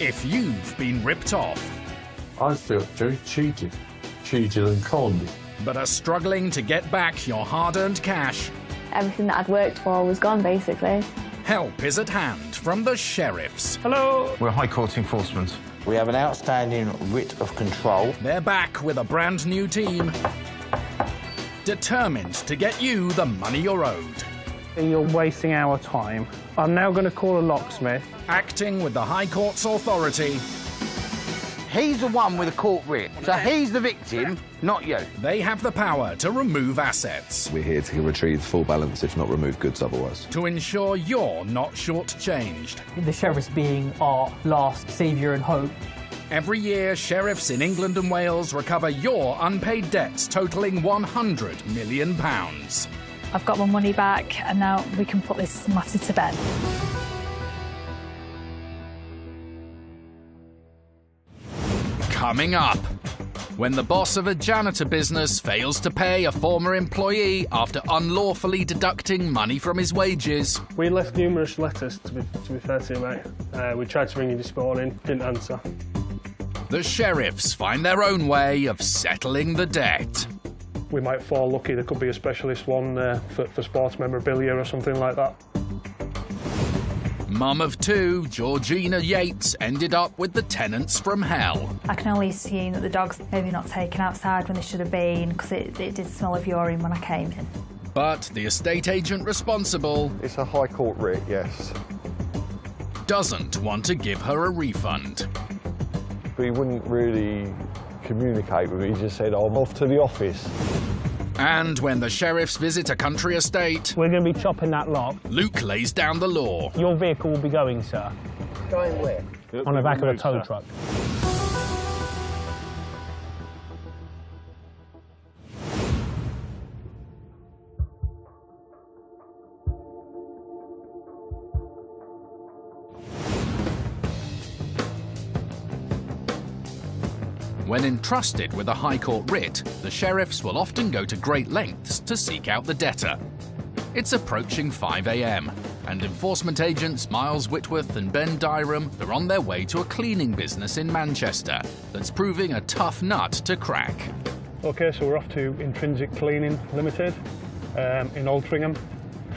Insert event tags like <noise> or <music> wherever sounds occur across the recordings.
if you've been ripped off. I felt very cheated, cheated and conned. But are struggling to get back your hard earned cash. Everything that I'd worked for was gone, basically. Help is at hand from the sheriffs. Hello. We're High Court enforcement. We have an outstanding writ of control. They're back with a brand new team, determined to get you the money you're owed. You're wasting our time. I'm now going to call a locksmith. Acting with the High Court's authority, He's the one with a court writ, so he's the victim, not you. they have the power to remove assets We're here to retrieve full balance, if not remove goods otherwise. to ensure you're not shortchanged. The sheriffs being our last saviour and hope. Every year, sheriffs in England and Wales recover your unpaid debts totalling £100 million. I've got my money back and now we can put this matter to bed. Coming up, when the boss of a janitor business fails to pay a former employee after unlawfully deducting money from his wages, We left numerous letters, to be, to be fair to you, mate. Uh, we tried to ring you this morning, didn't answer. the sheriffs find their own way of settling the debt. We might fall lucky, there could be a specialist one uh, for, for sports memorabilia or something like that. Mum of two, Georgina Yates, ended up with the tenants from hell. I can only assume that the dog's maybe not taken outside when they should have been because it, it did smell of urine when I came in. But the estate agent responsible It's a High Court writ, yes. doesn't want to give her a refund. But he wouldn't really communicate with me. He just said, I'm off to the office. And when the sheriffs visit a country estate, We're going to be chopping that lock. Luke lays down the law. Your vehicle will be going, sir. Going where? On the back of a tow truck. Entrusted with a High Court writ, the sheriffs will often go to great lengths to seek out the debtor. It's approaching 5am, and enforcement agents Miles Whitworth and Ben Dyram are on their way to a cleaning business in Manchester that's proving a tough nut to crack. Okay, so we're off to Intrinsic Cleaning Limited um, in Altrincham.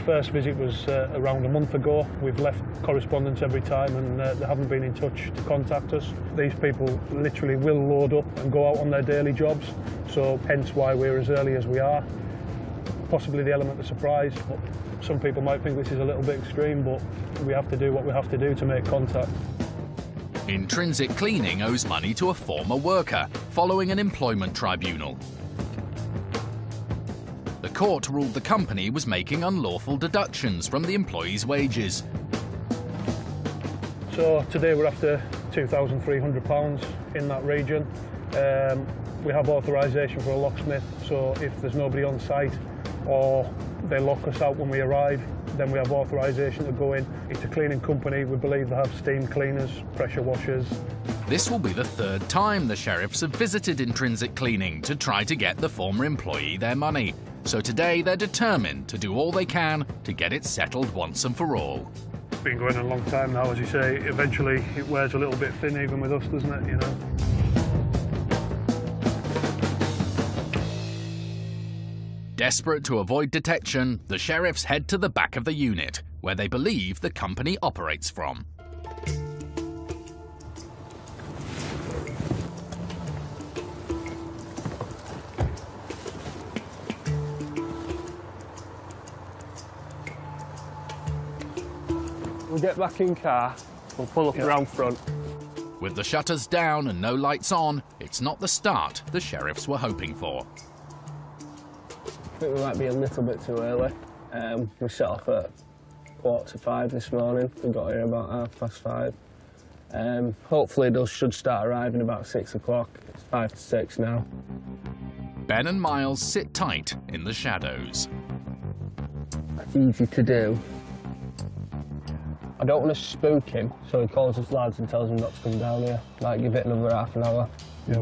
First visit was uh, around a month ago. We've left correspondence every time and uh, they haven't been in touch to contact us. These people literally will load up and go out on their daily jobs, so hence why we're as early as we are. Possibly the element of surprise. But some people might think this is a little bit extreme, but we have to do what we have to do to make contact. Intrinsic Cleaning owes money to a former worker following an employment tribunal. Court ruled the company was making unlawful deductions from the employee's wages. So today we're after £2,300 in that region. Um, we have authorisation for a locksmith, so if there's nobody on site or they lock us out when we arrive, then we have authorisation to go in. It's a cleaning company. We believe they have steam cleaners, pressure washers. This will be the third time the sheriffs have visited Intrinsic Cleaning to try to get the former employee their money. So today they're determined to do all they can to get it settled once and for all. It's been going a long time now, as you say. Eventually it wears a little bit thin even with us, doesn't it, you know? Desperate to avoid detection, the sheriffs head to the back of the unit, where they believe the company operates from. Get back in car, we'll pull up around front. With the shutters down and no lights on, it's not the start the sheriffs were hoping for. I think we might be a little bit too early. Um, we set off at quarter to five this morning. We got here about half past five. Um, hopefully those should start arriving about six o'clock. It's five to six now. Ben and Miles sit tight in the shadows. Easy to do. I don't want to spook him, so he calls his lads and tells them not to come down here. Like, give it another half an hour.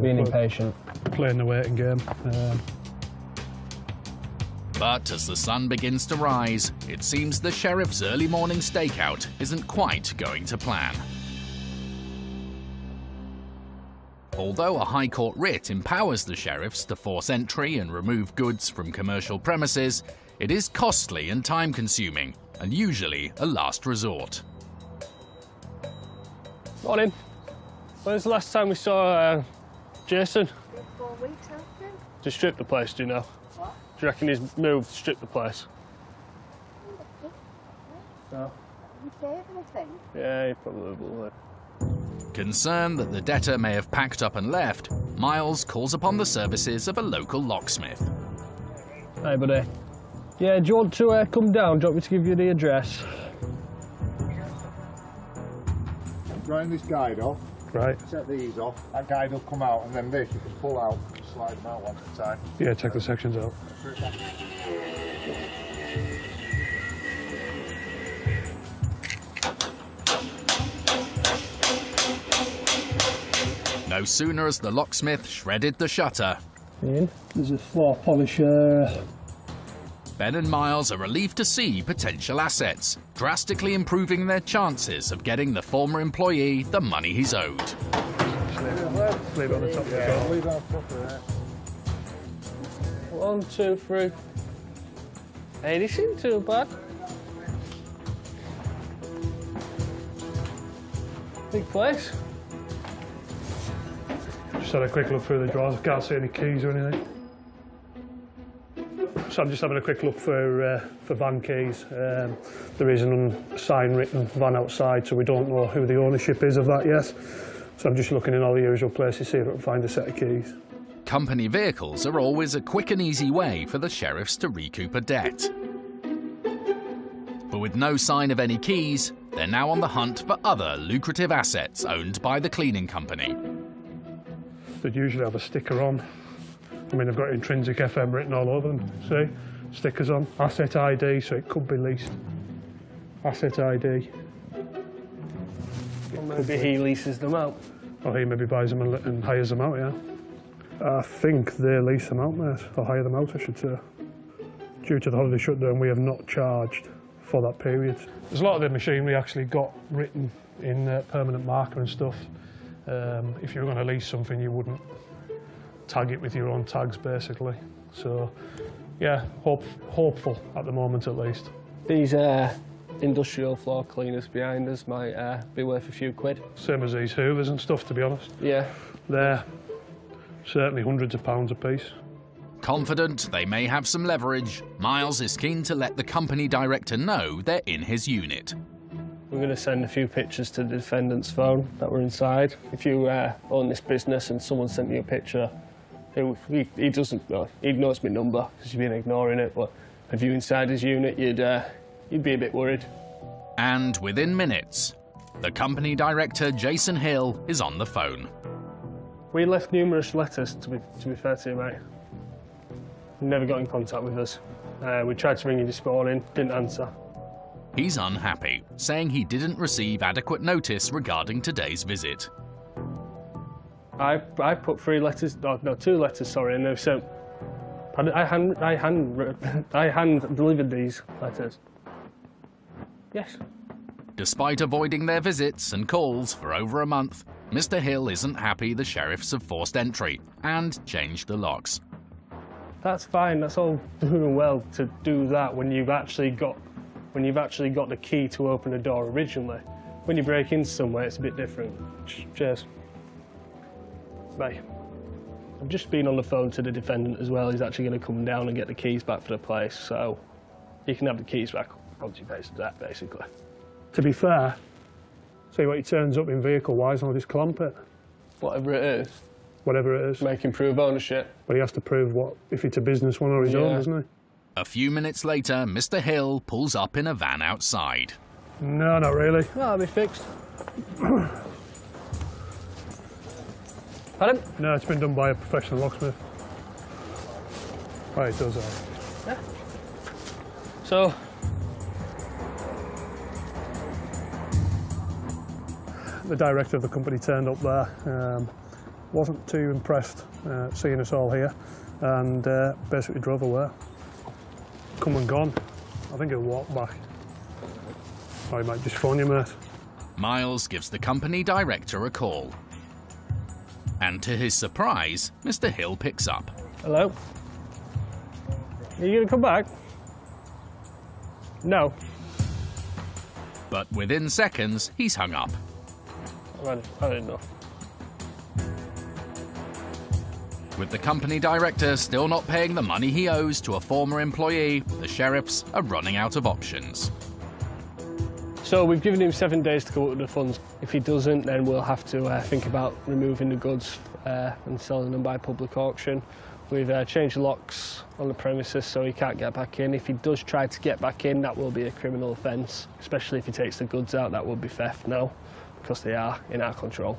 Being impatient. Playing the waiting game. Um, But as the sun begins to rise, it seems the sheriff's early morning stakeout isn't quite going to plan. Although a High Court writ empowers the sheriffs to force entry and remove goods from commercial premises, it is costly and time consuming, and usually a last resort. Morning. When's the last time we saw uh, Jason? Four weeks, I think. To strip the place, do you know? What? Do you reckon he's moved to strip the place? No. You saved anything? Yeah, he probably will. Concerned that the debtor may have packed up and left, Miles calls upon the services of a local locksmith. Hey, buddy. Yeah, do you want to uh, come down? Do you want me to give you the address? Grind this guide off. Right. Set these off. That guide will come out, and then this you can pull out and slide them out one at a time. Yeah, take the sections out. No sooner has the locksmith shredded the shutter, In. there's a floor polisher. Ben and Miles are relieved to see potential assets, drastically improving their chances of getting the former employee the money he's owed. Leave it on the top of the Yeah, leave it on top of that. One, two, three. Hey, this isn't too bad. Big place. Just had a quick look through the drawers. Can't see any keys or anything. So I'm just having a quick look for uh, for van keys. Um, there is an sign written van outside, so we don't know who the ownership is of that yet. So I'm just looking in all the usual places, see if I can find a set of keys. Company vehicles are always a quick and easy way for the sheriffs to recoup a debt. But with no sign of any keys, they're now on the hunt for other lucrative assets owned by the cleaning company. They'd usually have a sticker on. I mean, they've got intrinsic FM written all over them. See? Stickers on. Asset ID, so it could be leased. Asset ID. Maybe he leases them out. Or he maybe buys them and, and hires them out, yeah. I think they lease them out, mate. Or hire them out, I should say. Due to the holiday shutdown, we have not charged for that period. There's a lot of the machinery actually got written in uh, permanent marker and stuff. Um, if you were going to lease something, you wouldn't tag it with your own tags, basically. So, yeah, hope, hopeful at the moment at least. These uh, industrial floor cleaners behind us might uh, be worth a few quid. Same as these hoovers and stuff, to be honest. Yeah. They're certainly hundreds of pounds a piece. Confident they may have some leverage, Miles is keen to let the company director know they're in his unit. We're going to send a few pictures to the defendant's phone that were inside. If you uh, own this business and someone sent you a picture, he, he, he doesn't know. He knows my number because you've been ignoring it. But if you inside his unit, you'd uh, you'd be a bit worried. And within minutes, the company director, Jason Hill, is on the phone. We left numerous letters. To be to be fair to you, mate. Never got in contact with us. Uh, we tried to ring you this morning, didn't answer. He's unhappy, saying he didn't receive adequate notice regarding today's visit. I I put three letters, no, no two letters, sorry, and they sent. I, I hand I hand I hand delivered these letters. Yes. Despite avoiding their visits and calls for over a month, Mr. Hill isn't happy the sheriffs have forced entry and changed the locks. That's fine. That's all doing well to do that when you've actually got when you've actually got the key to open a door originally. When you break in somewhere, it's a bit different. Cheers. Bye. I've just been on the phone to the defendant as well. He's actually going to come down and get the keys back for the place, so you can have the keys back once you pay that, basically. To be fair, see what he turns up in vehicle-wise, and I'll just clamp it. Whatever it is. Whatever it is. Make him prove ownership. But he has to prove what if it's a business one or his own, doesn't he? A few minutes later, Mr. Hill pulls up in a van outside. No, not really. That'll be fixed. <clears throat> Pardon? No, it's been done by a professional locksmith. Right, it does that. So, The director of the company turned up there, um, wasn't too impressed uh, seeing us all here, and uh, basically drove away. Come and gone. I think he'll walk back. Or he might just phone you, mate. Miles gives the company director a call. And to his surprise, Mr. Hill picks up. Hello? Are you going to come back? No. But within seconds, he's hung up. I've had, had enough. With the company director still not paying the money he owes to a former employee, the sheriffs are running out of options. So we've given him seven days to come up with the funds. If he doesn't, then we'll have to uh, think about removing the goods uh, and selling them by public auction. We've uh, changed the locks on the premises so he can't get back in. If he does try to get back in, that will be a criminal offence, especially if he takes the goods out, that will be theft now, because they are in our control.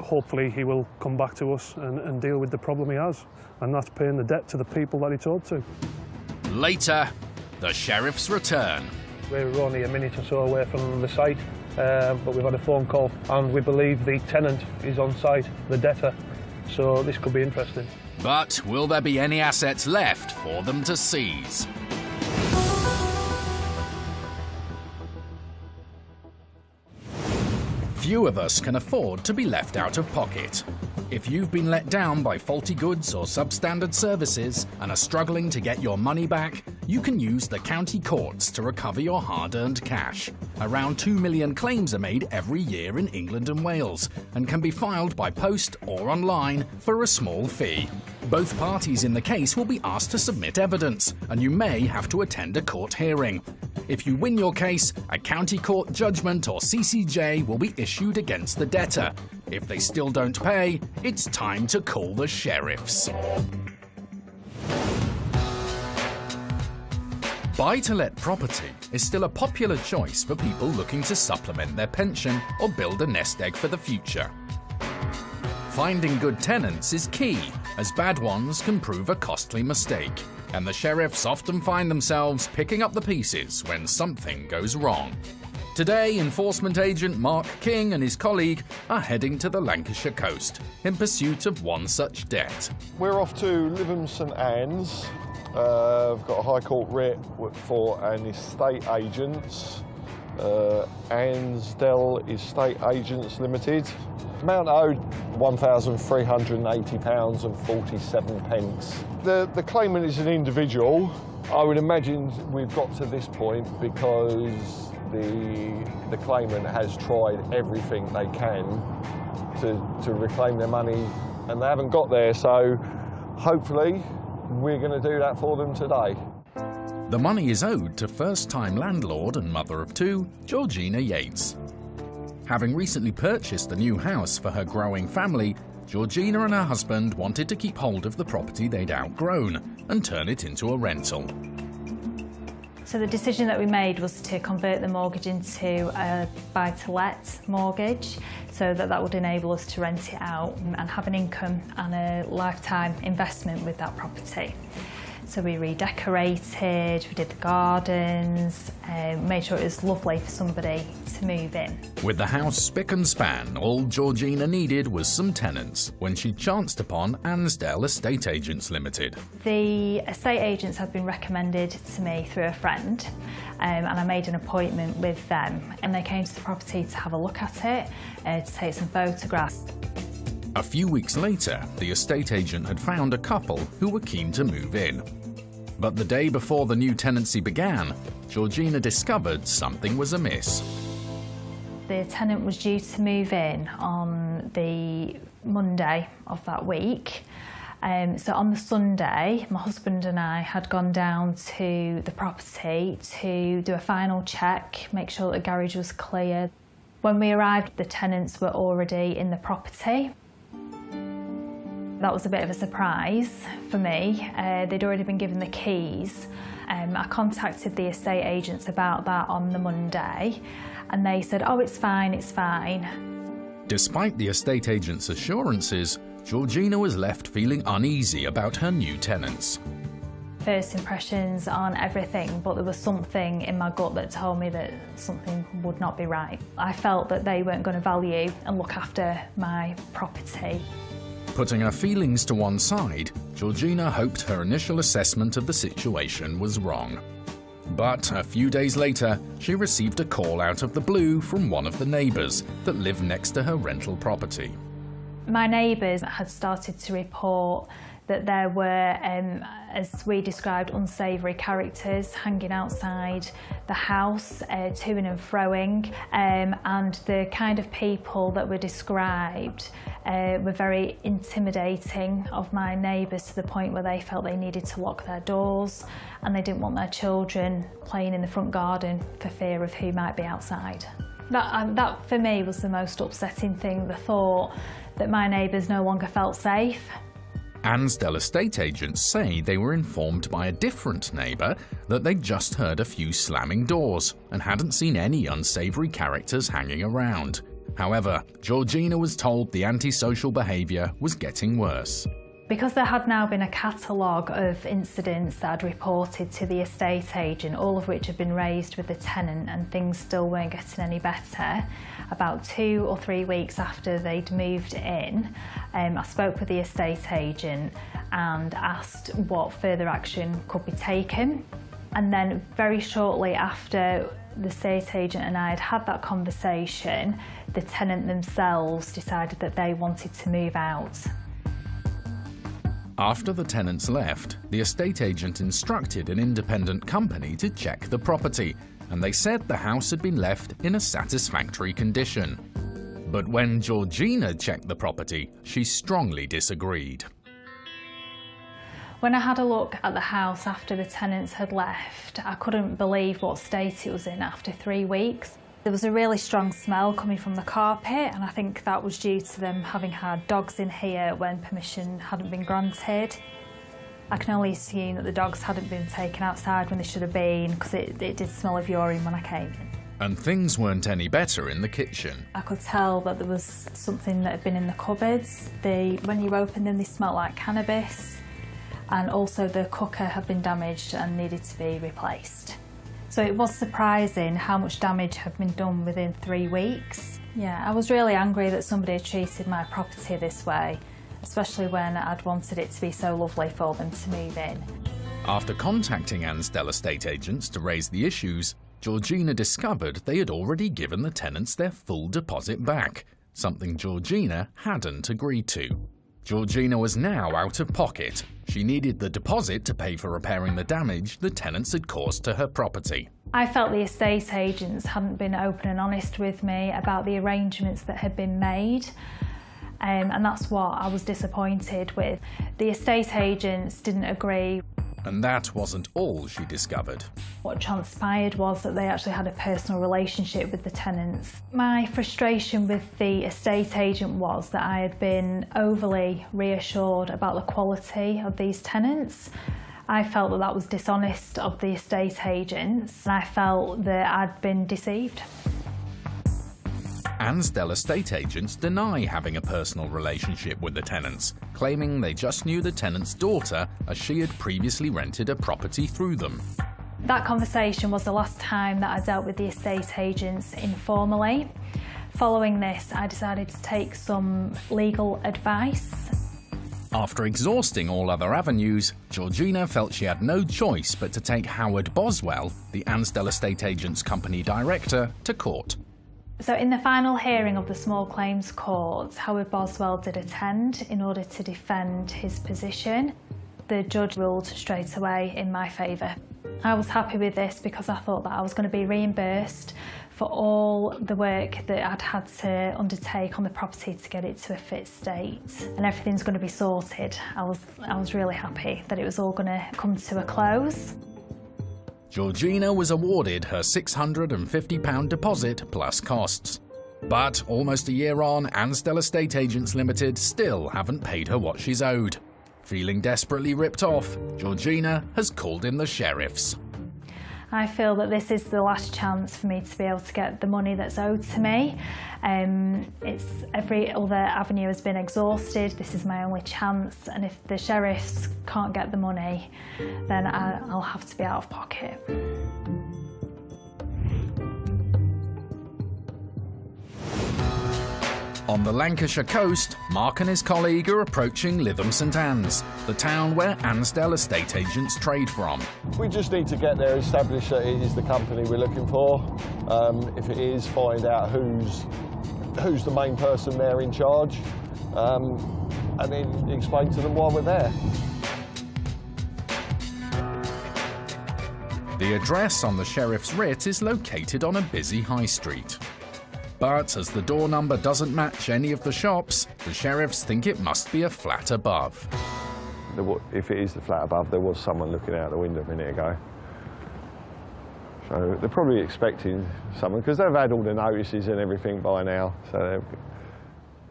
Hopefully he will come back to us and, and deal with the problem he has, and that's paying the debt to the people that he told to. Later, the sheriffs return. We're only a minute or so away from the site, uh, but we've had a phone call and we believe the tenant is on site, the debtor, so this could be interesting. But will there be any assets left for them to seize? Few of us can afford to be left out of pocket. If you've been let down by faulty goods or substandard services and are struggling to get your money back, you can use the county courts to recover your hard earned cash. Around 2 million claims are made every year in England and Wales and can be filed by post or online for a small fee. Both parties in the case will be asked to submit evidence, and you may have to attend a court hearing. If you win your case, a county court judgment or CCJ will be issued against the debtor. If they still don't pay, it's time to call the sheriffs. Buy to let property is still a popular choice for people looking to supplement their pension or build a nest egg for the future. Finding good tenants is key, as bad ones can prove a costly mistake, and the sheriffs often find themselves picking up the pieces when something goes wrong. Today, enforcement agent Mark King and his colleague are heading to the Lancashire coast in pursuit of one such debt. We're off to Lytham St Anne's. Uh, I've got a High Court writ for an estate agents, uh, Ansdell Estate Agents Limited. Amount owed £1,380 and 47 pence. The, the claimant is an individual. I would imagine we've got to this point because the, the claimant has tried everything they can to, to reclaim their money and they haven't got there. So hopefully we're going to do that for them today. The money is owed to first-time landlord and mother of two, Georgina Yates. Having recently purchased a new house for her growing family, Georgina and her husband wanted to keep hold of the property they'd outgrown and turn it into a rental. So the decision that we made was to convert the mortgage into a buy-to-let mortgage so that that would enable us to rent it out and have an income and a lifetime investment with that property. So we redecorated, we did the gardens, um, made sure it was lovely for somebody to move in. With the house spick and span, all Georgina needed was some tenants when she chanced upon Ansdell Estate Agents Limited. The estate agents had been recommended to me through a friend um, and I made an appointment with them and they came to the property to have a look at it, uh, to take some photographs. A few weeks later, the estate agent had found a couple who were keen to move in. But the day before the new tenancy began, Georgina discovered something was amiss. The tenant was due to move in on the Monday of that week. Um, so on the Sunday, my husband and I had gone down to the property to do a final check, make sure the garage was clear. When we arrived, the tenants were already in the property. That was a bit of a surprise for me. Uh, they'd already been given the keys. Um, I contacted the estate agents about that on the Monday and they said, oh, it's fine, it's fine. Despite the estate agent's assurances, Georgina was left feeling uneasy about her new tenants. First impressions aren't everything, but there was something in my gut that told me that something would not be right. I felt that they weren't going to value and look after my property. Putting her feelings to one side, Georgina hoped her initial assessment of the situation was wrong. But a few days later, she received a call out of the blue from one of the neighbours that lived next to her rental property. My neighbours had started to report that there were, um, as we described, unsavoury characters hanging outside the house, uh, toing and froing, um, and the kind of people that were described uh, were very intimidating of my neighbours to the point where they felt they needed to lock their doors and they didn't want their children playing in the front garden for fear of who might be outside. That, um, that for me was the most upsetting thing, the thought that my neighbours no longer felt safe. Ansdell estate agents say they were informed by a different neighbour that they'd just heard a few slamming doors and hadn't seen any unsavoury characters hanging around. However, Georgina was told the antisocial behaviour was getting worse. Because there had now been a catalogue of incidents that I'd reported to the estate agent, all of which had been raised with the tenant and things still weren't getting any better, about two or three weeks after they'd moved in, um, I spoke with the estate agent and asked what further action could be taken. And then very shortly after the estate agent and I had had that conversation, the tenant themselves decided that they wanted to move out. After the tenants left, the estate agent instructed an independent company to check the property, and they said the house had been left in a satisfactory condition. But when Georgina checked the property, she strongly disagreed. When I had a look at the house after the tenants had left, I couldn't believe what state it was in after three weeks. There was a really strong smell coming from the carpet and I think that was due to them having had dogs in here when permission hadn't been granted. I can only assume that the dogs hadn't been taken outside when they should have been because it, it did smell of urine when I came in. And things weren't any better in the kitchen. I could tell that there was something that had been in the cupboards. They, when you opened them, they smelled like cannabis. And also the cooker had been damaged and needed to be replaced. So it was surprising how much damage had been done within three weeks. Yeah, I was really angry that somebody had treated my property this way, especially when I'd wanted it to be so lovely for them to move in. After contacting Ansdell estate agents to raise the issues, Georgina discovered they had already given the tenants their full deposit back, something Georgina hadn't agreed to. Georgina was now out of pocket. She needed the deposit to pay for repairing the damage the tenants had caused to her property. I felt the estate agents hadn't been open and honest with me about the arrangements that had been made. Um, and that's what I was disappointed with. The estate agents didn't agree. And that wasn't all she discovered. What transpired was that they actually had a personal relationship with the tenants. My frustration with the estate agent was that I had been overly reassured about the quality of these tenants. I felt that that was dishonest of the estate agents and I felt that I'd been deceived. Ansdell estate agents deny having a personal relationship with the tenants, claiming they just knew the tenant's daughter as she had previously rented a property through them. That conversation was the last time that I dealt with the estate agents informally. Following this, I decided to take some legal advice. After exhausting all other avenues, Georgina felt she had no choice but to take Howard Boswell, the Ansdell estate agents company director, to court. So in the final hearing of the small claims court, Howard Boswell did attend in order to defend his position. The judge ruled straight away in my favour. I was happy with this because I thought that I was going to be reimbursed for all the work that I'd had to undertake on the property to get it to a fit state and everything's going to be sorted. I was, I was really happy that it was all going to come to a close. Georgina was awarded her £650 deposit plus costs. But almost a year on, Ansdell Estate Agents Limited still haven't paid her what she's owed. Feeling desperately ripped off, Georgina has called in the sheriffs. I feel that this is the last chance for me to be able to get the money that's owed to me. Um, it's every other avenue has been exhausted. This is my only chance, and if the sheriffs can't get the money, then I, I'll have to be out of pocket. On the Lancashire coast, Mark and his colleague are approaching Lytham St Anne's, the town where Ansdell estate agents trade from. We just need to get there, establish that it is the company we're looking for. Um, if it is, find out who's who's the main person there in charge, um, and then explain to them why we're there. The address on the sheriff's writ is located on a busy high street. But as the door number doesn't match any of the shops, the sheriffs think it must be a flat above. If it is the flat above, there was someone looking out the window a minute ago. So they're probably expecting someone, because they've had all the notices and everything by now. So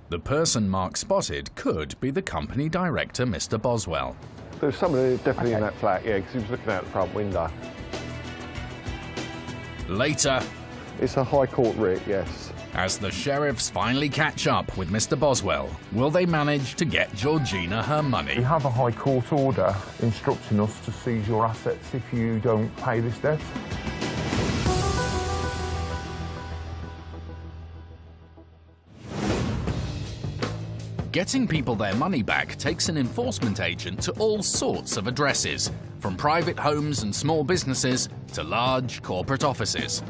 the person Mark spotted could be the company director, Mr. Boswell. There's somebody definitely okay. in that flat, yeah, because he was looking out the front window. Later. It's a High Court writ, yes. As the sheriffs finally catch up with Mr. Boswell, will they manage to get Georgina her money? We have a High Court order instructing us to seize your assets if you don't pay this debt. Getting people their money back takes an enforcement agent to all sorts of addresses, from private homes and small businesses to large corporate offices.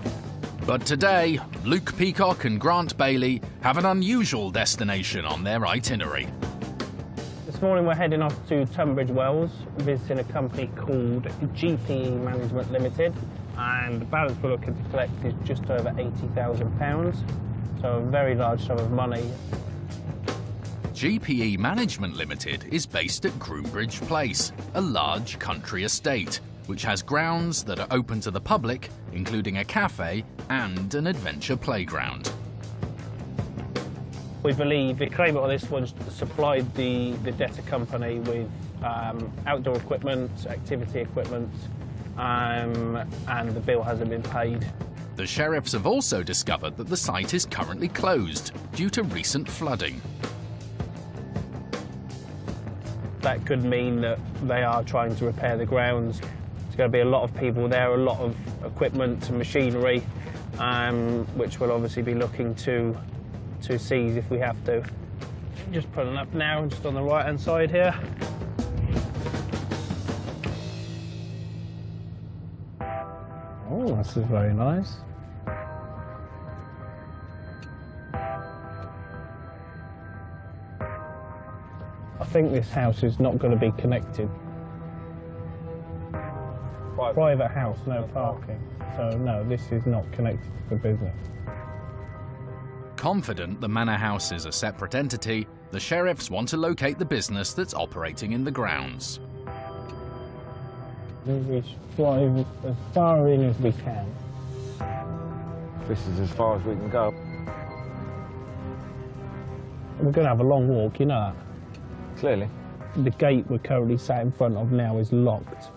But today, Luke Peacock and Grant Bailey have an unusual destination on their itinerary. This morning we're heading off to Tunbridge Wells, visiting a company called GPE Management Limited, and the balance we're looking to collect is just over £80,000, so a very large sum of money. GPE Management Limited is based at Groombridge Place, a large country estate, which has grounds that are open to the public, including a cafe and an adventure playground. We believe the claimant on this one supplied the, the debtor company with um, outdoor equipment, activity equipment, um, and the bill hasn't been paid. The sheriffs have also discovered that the site is currently closed due to recent flooding that could mean that they are trying to repair the grounds. There's going to be a lot of people there, a lot of equipment and machinery, um, which we'll obviously be looking to, to seize if we have to. Just pulling up now, just on the right-hand side here. Oh, this is very nice. I think this house is not going to be connected. Private, Private house, no parking. So no, this is not connected to the business. Confident the manor house is a separate entity, the sheriffs want to locate the business that's operating in the grounds. We drive as far in as we can. This is as far as we can go. We're going to have a long walk, you know that. Clearly. The gate we're currently sat in front of now is locked,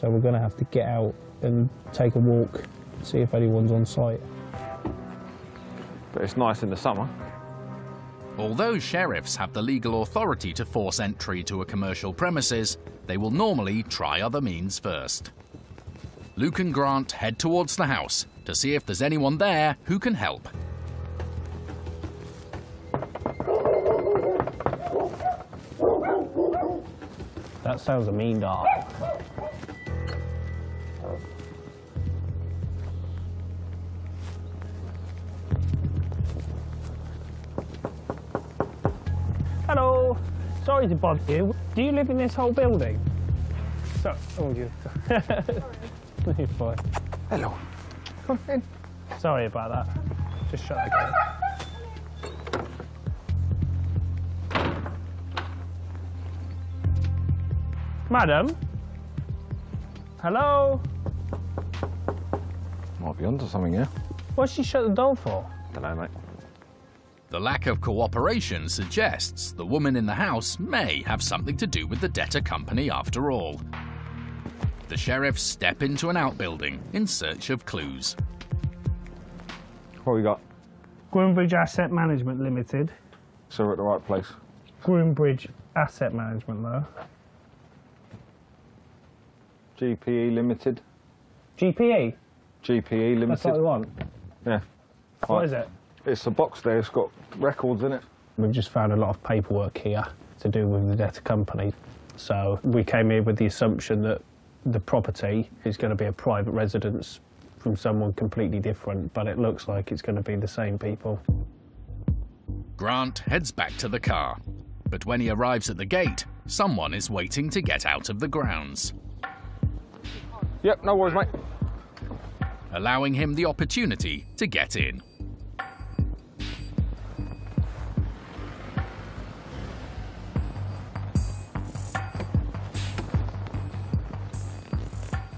so we're going to have to get out and take a walk, see if anyone's on site. But it's nice in the summer. Although sheriffs have the legal authority to force entry to a commercial premises, they will normally try other means first. Luke and Grant head towards the house to see if there's anyone there who can help. That sounds a mean dog. Sorry to bother you. Do you live in this whole building? So, oh, you. <laughs> fine. Hello. Come in. Sorry about that. Just shut the gate. Madam? Hello? Might be onto something here. What's she shut the door for? Don't know, mate. The lack of cooperation suggests the woman in the house may have something to do with the debtor company after all. The sheriffs step into an outbuilding in search of clues. What we got? Groombridge Asset Management Limited. So we're at the right place. Groombridge Asset Management, though. GPE Limited. GPE? GPE Limited. That's what we want? Yeah. What right. is it? It's a box there, it's got records in it. We've just found a lot of paperwork here to do with the debtor company. So we came here with the assumption that the property is going to be a private residence from someone completely different, but it looks like it's going to be the same people. Grant heads back to the car. But when he arrives at the gate, someone is waiting to get out of the grounds. Yep, no worries, mate. Allowing him the opportunity to get in.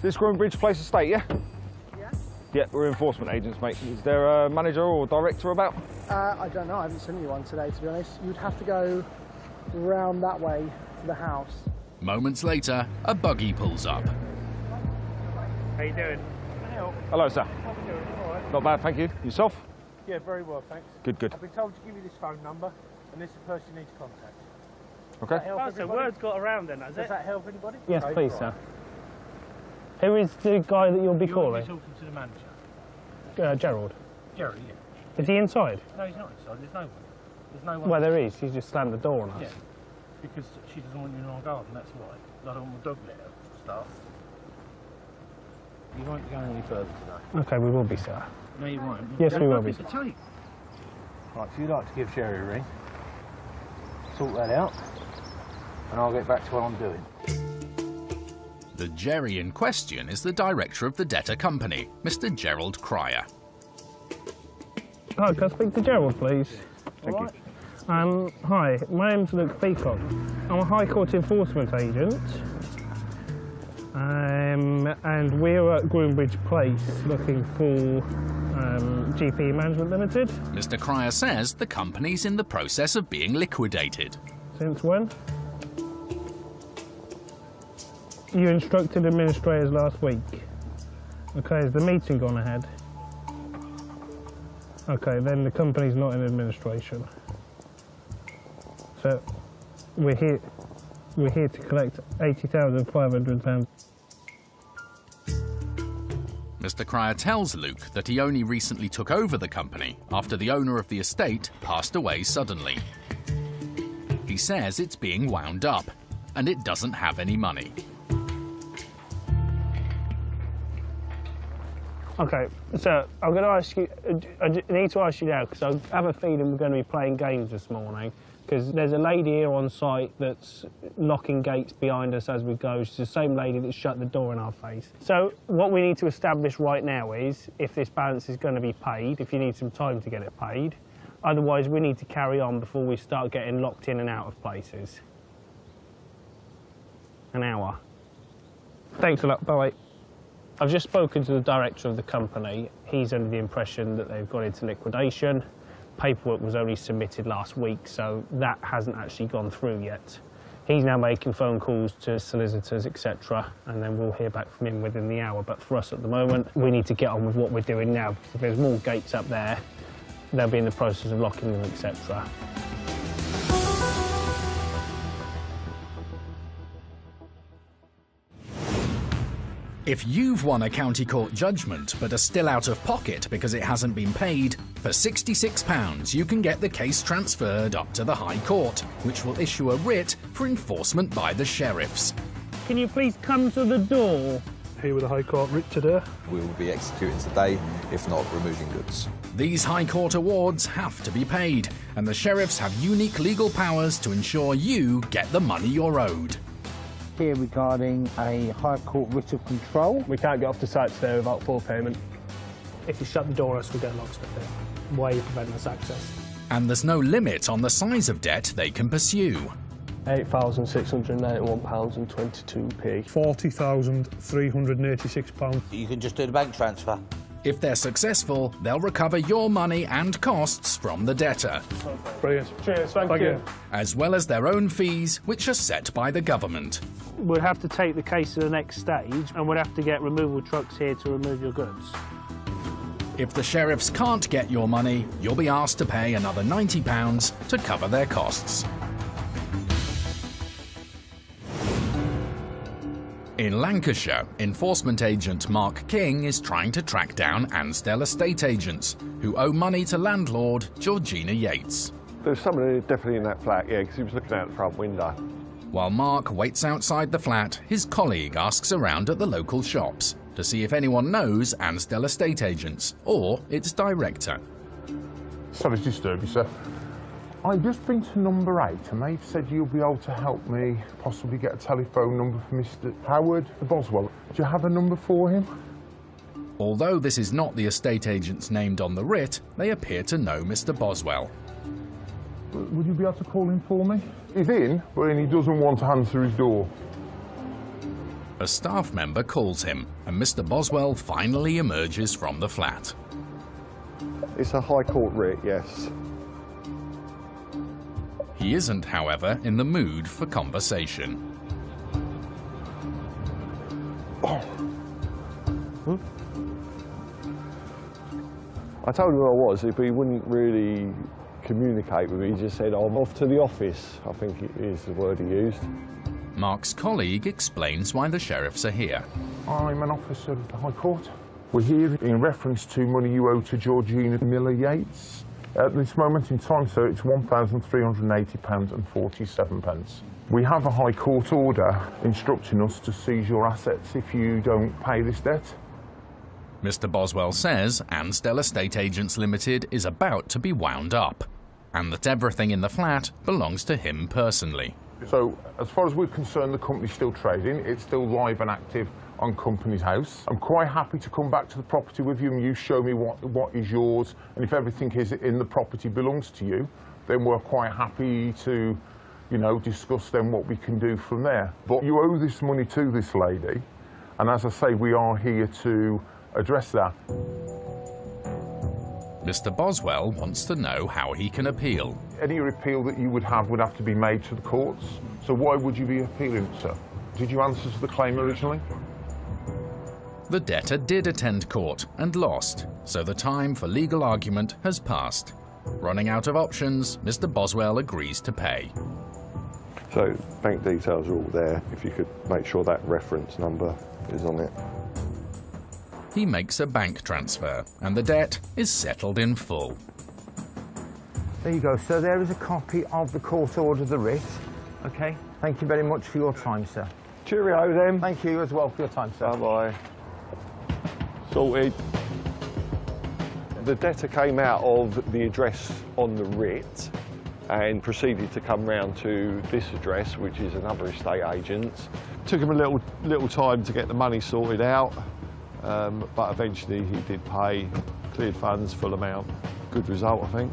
This Groombridge Place Estate, yeah? Yeah. Yeah, we're enforcement agents, mate. Is there a manager or director about? Uh, I don't know. I haven't seen anyone today, to be honest. You'd have to go round that way to the house. Moments later, a buggy pulls up. How you doing? Hello, sir. Not bad, thank you. Yourself? Yeah, very well, thanks. Good, good. I've been told to give you this phone number, and this is the person you need to contact. Okay. Does Oh, so word's got around then, has Does it? Does that help anybody? Yes, Okay, please, right. sir. Who is the guy that you'll be You'll calling? be talking to the manager. Uh, Gerald. Jerry, yeah. Is he inside? No, he's not inside. There's no one. There's no one. Well, there is. He's just slammed the door on us. Yeah. Because she doesn't want you in our garden, that's why. I don't want my dog let out for start. You won't be going any further today. Okay, we will be, sir. No, you won't. Yes, we will Nothing be. to take. Right, if you'd like to give Sherry a ring, sort that out, and I'll get back to what I'm doing. The Jerry in question is the director of the debtor company, Mr. Gerald Cryer. Hi, can I speak to Gerald, please? Thank you. Um, hi, my name's Luke Peacock. I'm a High Court enforcement agent. Um, and we're at Groombridge Place looking for um, GP Management Limited. Mr. Cryer says the company's in the process of being liquidated. Since when? You instructed administrators last week. Okay, has the meeting gone ahead? Okay, then the company's not in administration. So we're here we're here to collect eighty thousand five hundred pounds. Mr. Cryer tells Luke that he only recently took over the company after the owner of the estate passed away suddenly. He says it's being wound up and it doesn't have any money. Okay, so I'm going to ask you. Uh, I need to ask you now because I have a feeling we're going to be playing games this morning. Because there's a lady here on site that's locking gates behind us as we go. She's the same lady that shut the door in our face. So what we need to establish right now is if this balance is going to be paid. If you need some time to get it paid. Otherwise, we need to carry on before we start getting locked in and out of places. An hour. Thanks a lot. Bye. I've just spoken to the director of the company. He's under the impression that they've gone into liquidation. Paperwork was only submitted last week, so that hasn't actually gone through yet. He's now making phone calls to solicitors, etc., and then we'll hear back from him within the hour. But for us at the moment, we need to get on with what we're doing now. If there's more gates up there, they'll be in the process of locking them, etc. If you've won a county court judgment but are still out of pocket because it hasn't been paid, for £66 you can get the case transferred up to the High Court, which will issue a writ for enforcement by the sheriffs. Can you please come to the door? Here with the High Court writ today. We will be executing today, if not removing goods. These High Court awards have to be paid, and the sheriffs have unique legal powers to ensure you get the money you're owed. Here regarding a High Court writ of control. We can't get off the site today without full payment. If you shut the door, us will get locksmith in. Why are you preventing us access? And there's no limit on the size of debt they can pursue. £8,691.22p. £40,386. You can just do the bank transfer. If they're successful, they'll recover your money and costs from the debtor, Brilliant. Cheers, thank, Thank you. you. as well as their own fees, which are set by the government. We'll have to take the case to the next stage and we'll have to get removal trucks here to remove your goods. If the sheriffs can't get your money, you'll be asked to pay another £90 to cover their costs. In Lancashire, enforcement agent Mark King is trying to track down Ansdell estate agents who owe money to landlord Georgina Yates. There's somebody definitely in that flat, yeah, because he was looking out the front window. While Mark waits outside the flat, his colleague asks around at the local shops to see if anyone knows Ansdell estate agents or its director. Sorry to disturb you, sir. I've just been to number eight and they've said you'll be able to help me possibly get a telephone number for Mr. Howard Boswell. Do you have a number for him? Although this is not the estate agents named on the writ, they appear to know Mr. Boswell. Would you be able to call him for me? He's in, but he doesn't want to answer his door. A staff member calls him, and Mr. Boswell finally emerges from the flat. It's a High Court writ, yes. He isn't, however, in the mood for conversation. I told him who I was, but he wouldn't really communicate with me. He just said, I'm off to the office, I think is the word he used. Mark's colleague explains why the sheriffs are here. I'm an officer of the High Court. We're here in reference to money you owe to Georgina Miller Yates. At this moment in time, sir, it's £1,380.47. We have a High Court order instructing us to seize your assets if you don't pay this debt. Mr. Boswell says Ansdell Estate Agents Limited is about to be wound up, and that everything in the flat belongs to him personally. So, as far as we're concerned, the company's still trading. It's still live and active on Companies House. I'm quite happy to come back to the property with you and you show me what, what is yours. And if everything is in the property belongs to you, then we're quite happy to, you know, discuss then what we can do from there. But you owe this money to this lady. And as I say, we are here to address that. Mr. Boswell wants to know how he can appeal. Any appeal that you would have would have to be made to the courts. So why would you be appealing, sir? Did you answer to the claim originally? The debtor did attend court and lost, so the time for legal argument has passed. Running out of options, Mr. Boswell agrees to pay. So bank details are all there. If you could make sure that reference number is on it. He makes a bank transfer, and the debt is settled in full. There you go. So there is a copy of the court order, of the writ. Okay. Thank you very much for your time, sir. Cheerio then. Thank you as well for your time, sir. Bye-bye. Sorted. The debtor came out of the address on the writ and proceeded to come round to this address, which is another estate agent's. Took him a little little time to get the money sorted out, um, but eventually he did pay, cleared funds, full amount. Good result, I think.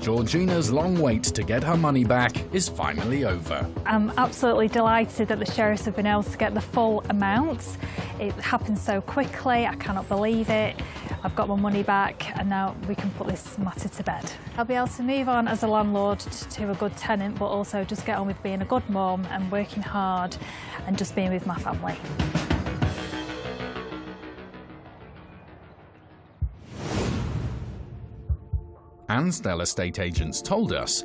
Georgina's long wait to get her money back is finally over. I'm absolutely delighted that the sheriffs have been able to get the full amount. It happened so quickly, I cannot believe it. I've got my money back and now we can put this matter to bed. I'll be able to move on as a landlord to a good tenant, but also just get on with being a good mum and working hard and just being with my family. Ansdell estate agents told us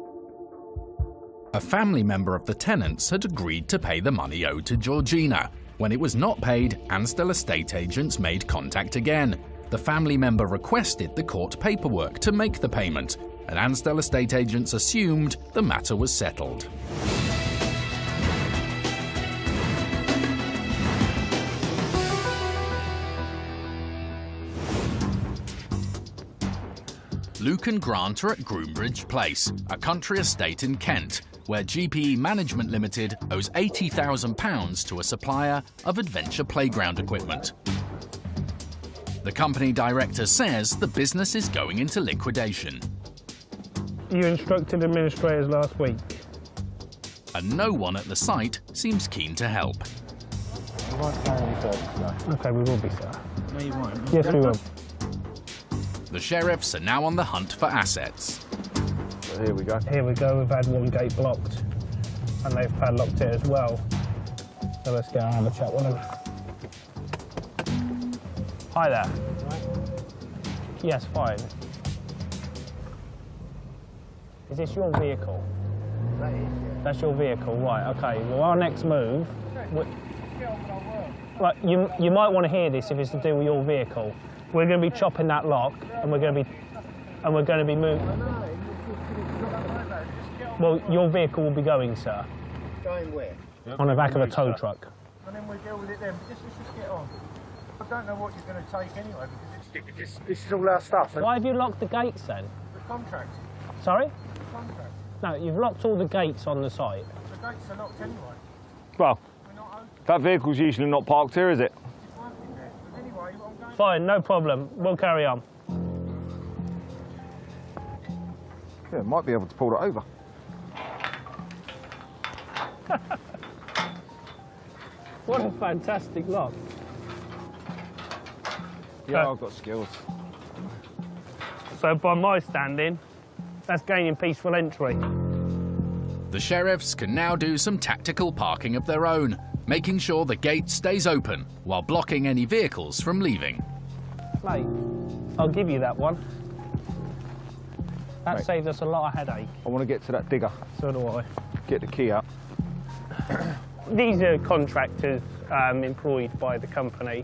a family member of the tenants had agreed to pay the money owed to Georgina. When it was not paid, Ansdell estate agents made contact again. The family member requested the court paperwork to make the payment, and Ansdell estate agents assumed the matter was settled. Luke and Grant are at Groombridge Place, a country estate in Kent, where GPE Management Limited owes £80,000 to a supplier of adventure playground equipment. The company director says the business is going into liquidation, You instructed administrators last week. and no one at the site seems keen to help. Okay, we will be, sir. Yes, we will. The sheriffs are now on the hunt for assets. Here we go. Here we go. We've had one gate blocked, and they've padlocked it as well. So let's go and have a chat with them. Hi there. Yes, fine. Is this your vehicle? That is, That's your vehicle, right? Okay. Well, our next move. we- Right, you you might want to hear this if it's to do with your vehicle. We're going to be chopping that lock, and we're going to be and we're going to be moving. Well, your vehicle will be going, sir, Going where? on the back of a tow truck. And then we deal with it then. Just, let's just get on. I don't know what you're going to take anyway because it's, this, this is all our stuff. Why have you locked the gates then? The contract. Sorry? No, you've locked all the gates on the site. The gates are locked anyway. Well, that vehicle's usually not parked here, is it? Fine, no problem. We'll carry on. Yeah, might be able to pull it over. <laughs> What a fantastic lock. Yeah, I've got skills. So by my standing, that's gaining peaceful entry. The sheriffs can now do some tactical parking of their own, making sure the gate stays open while blocking any vehicles from leaving. Mate, I'll give you that one. That Right. saved us a lot of headache. I want to get to that digger. So do I. Get the key out. These are contractors um, employed by the company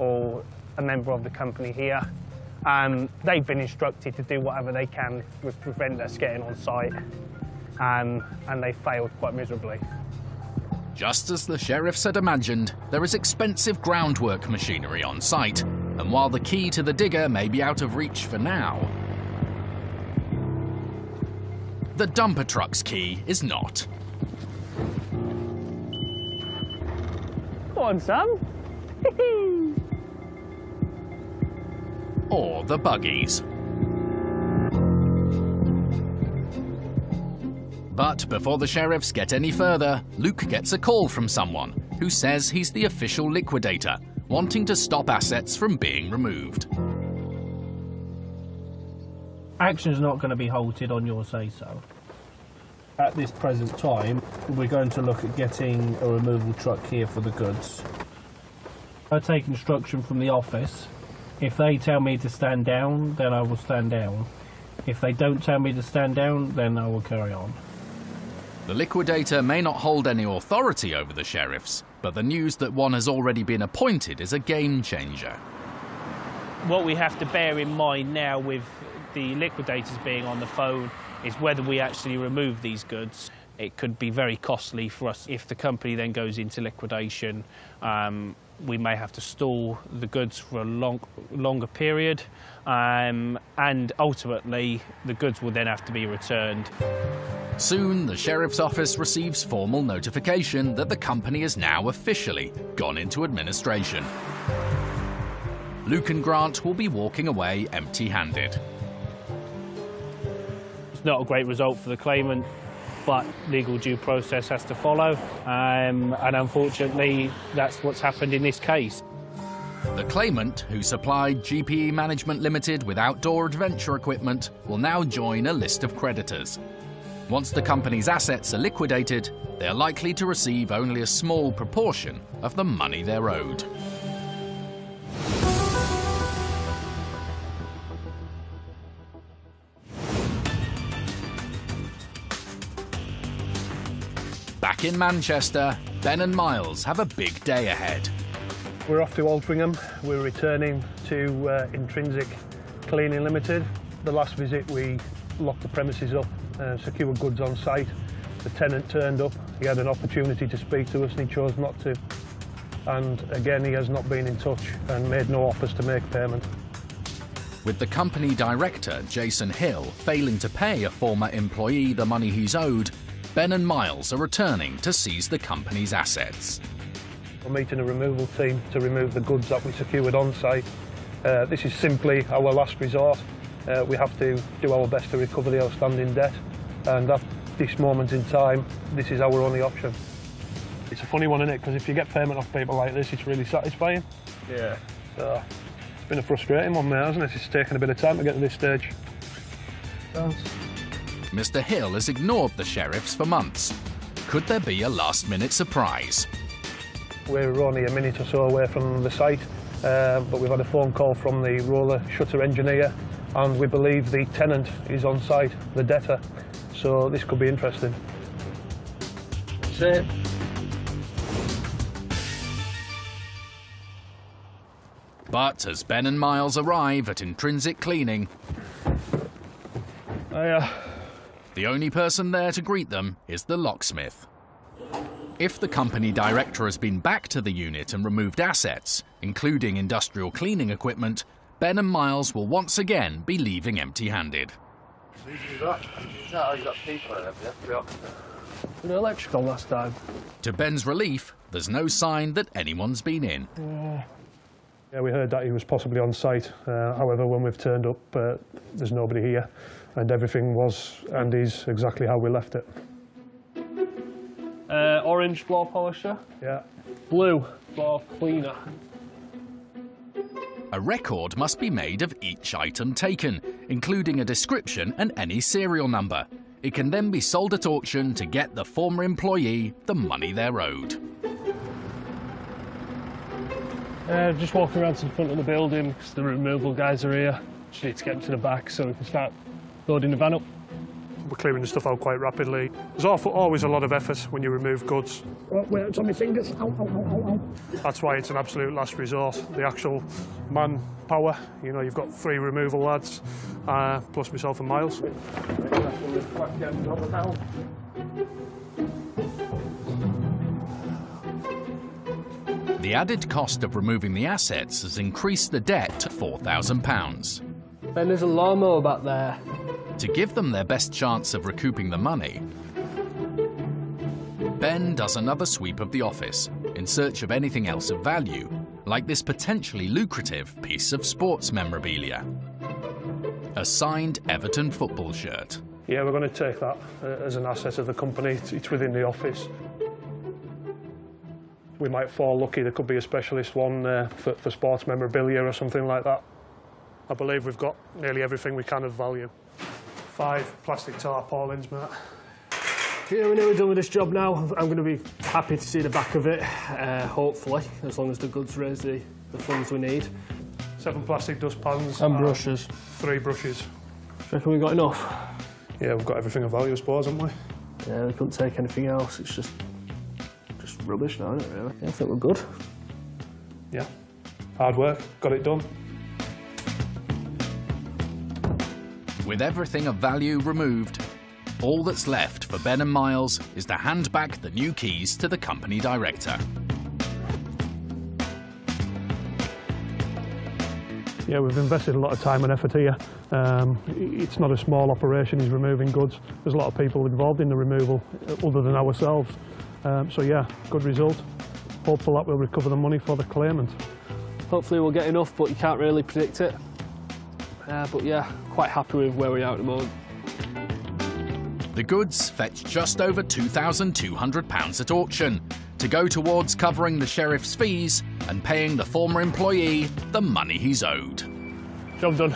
or a member of the company here. Um, they've been instructed to do whatever they can to prevent us getting on site, um, and they failed quite miserably. Just as the sheriffs had imagined, there is expensive groundwork machinery on site, and while the key to the digger may be out of reach for now, the dumper truck's key is not. Come on, Sam. <laughs> Or the buggies. But before the sheriffs get any further, Luke gets a call from someone who says he's the official liquidator, wanting to stop assets from being removed. Action's not going to be halted on your say so. At this present time, we're going to look at getting a removal truck here for the goods. I take instruction from the office. If they tell me to stand down, then I will stand down. If they don't tell me to stand down, then I will carry on. The liquidator may not hold any authority over the sheriffs, but the news that one has already been appointed is a game changer. What we have to bear in mind now with the liquidators being on the phone is whether we actually remove these goods. It could be very costly for us if the company then goes into liquidation. Um, we may have to store the goods for a long, longer period, um, and ultimately the goods will then have to be returned. Soon, the sheriff's office receives formal notification that the company is now officially gone into administration. Luke and Grant will be walking away empty handed. It's not a great result for the claimant, but legal due process has to follow, um, and unfortunately, that's what's happened in this case. The claimant, who supplied GPE Management Limited with outdoor adventure equipment, will now join a list of creditors. Once the company's assets are liquidated, they are likely to receive only a small proportion of the money they're owed. Back in Manchester, Ben and Miles have a big day ahead. We're off to Altrincham. We're returning to uh, Intrinsic Cleaning Limited. The last visit we locked the premises up and secured goods on site. The tenant turned up, he had an opportunity to speak to us and he chose not to. And again, he has not been in touch and made no offers to make payment. With the company director, Jason Hill, failing to pay a former employee the money he's owed, Ben and Miles are returning to seize the company's assets. We're meeting a removal team to remove the goods that we secured on site. Uh, this is simply our last resort. Uh, we have to do our best to recover the outstanding debt, and at this moment in time, this is our only option. It's a funny one, isn't it? Because if you get payment off people like this, it's really satisfying. Yeah. So it's been a frustrating one, mate, hasn't it? It's taken a bit of time to get to this stage. Mr. Hill has ignored the sheriffs for months. Could there be a last minute surprise? We're only a minute or so away from the site, uh, but we've had a phone call from the roller shutter engineer, and we believe the tenant is on site, the debtor. So this could be interesting. That's it. But as Ben and Miles arrive at Intrinsic Cleaning, Hiya. The only person there to greet them is the locksmith. If the company director has been back to the unit and removed assets, including industrial cleaning equipment, Ben and Miles will once again be leaving empty handed. The electrical last time. To Ben's relief, there's no sign that anyone's been in. Yeah, we heard that he was possibly on site. Uh, however, when we've turned up, uh, there's nobody here, and everything was and is exactly how we left it. Uh, orange floor polisher. Yeah. Blue floor cleaner. A record must be made of each item taken, including a description and any serial number. It can then be sold at auction to get the former employee the money they're owed. Uh, just walking around to the front of the building because the removal guys are here. Just need to get them to the back so we can start loading the van up. We're clearing the stuff out quite rapidly. There's awful, always a lot of effort when you remove goods. Oh, wait, it's on my fingers. Ow, ow, ow, ow, That's why it's an absolute last resort. The actual manpower, you know, you've got three removal lads, uh, plus myself and Miles. The added cost of removing the assets has increased the debt to £4,000. Ben, there's a lawnmower back there. To give them their best chance of recouping the money, Ben does another sweep of the office in search of anything else of value, like this potentially lucrative piece of sports memorabilia. A signed Everton football shirt. Yeah, we're going to take that uh, as an asset of the company. It's, within the office. We might fall lucky, there could be a specialist one uh, for, for sports memorabilia or something like that. I believe we've got nearly everything we can of value. Five plastic tarpaulins, Matt. Yeah, we know we're done with this job now. I'm going to be happy to see the back of it, uh, hopefully, as long as the goods raise the, the funds we need. Seven plastic dustpans. And brushes. Three brushes. Do you reckon we got enough? Yeah, we've got everything of value, I suppose, haven't we? Yeah, we couldn't take anything else. It's just just rubbish now, isn't it, really? Yeah, I think we're good. Yeah. Hard work, got it done. With everything of value removed, all that's left for Ben and Miles is to hand back the new keys to the company director. Yeah, we've invested a lot of time and effort here. Um, it's not a small operation, he's removing goods. There's a lot of people involved in the removal uh, other than ourselves. Um, so yeah, good result. Hopeful that we'll recover the money for the claimant. Hopefully we'll get enough, but you can't really predict it. Uh, but yeah, quite happy with where we are at the moment. The goods fetched just over £2,200 at auction to go towards covering the sheriff's fees and paying the former employee the money he's owed. Job done.